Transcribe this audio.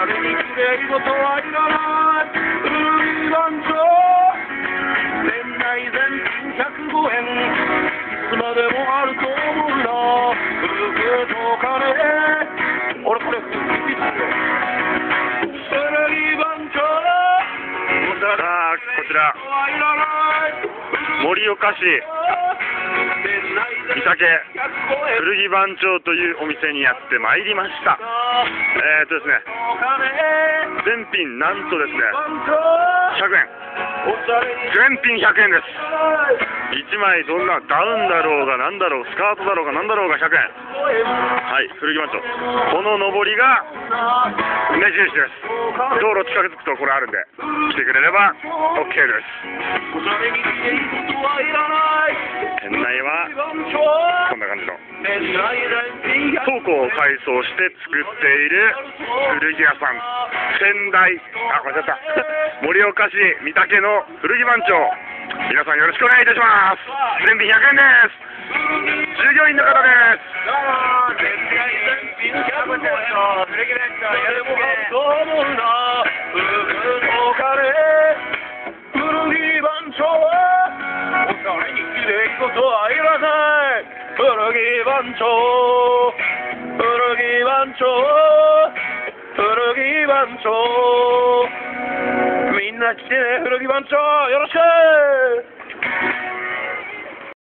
誰にきれい事はいらない古着番長年内全品105円いつまでもあると思うな服と金俺これ服好きっすよ古着番長さあこちら。盛岡市。三宅古着番長というお店にやってまいりました。えー、っとですね全品なんとですね100円。全品100円です。1枚どんなダウンだろうがなんだろうスカートだろうがなんだろうが100円。はい古着番長。この上りが目印です。道路近づくとこれあるんで来てくれれば OK です。こんな感じの。倉庫を改装して作っている古着屋さん。仙台。あ間違った。盛岡市三宅の古着番長。皆さんよろしくお願いいたします。全品100円です。従業員の方です。古古着番長古着番長古着番長みんな来てね古着番長よろしく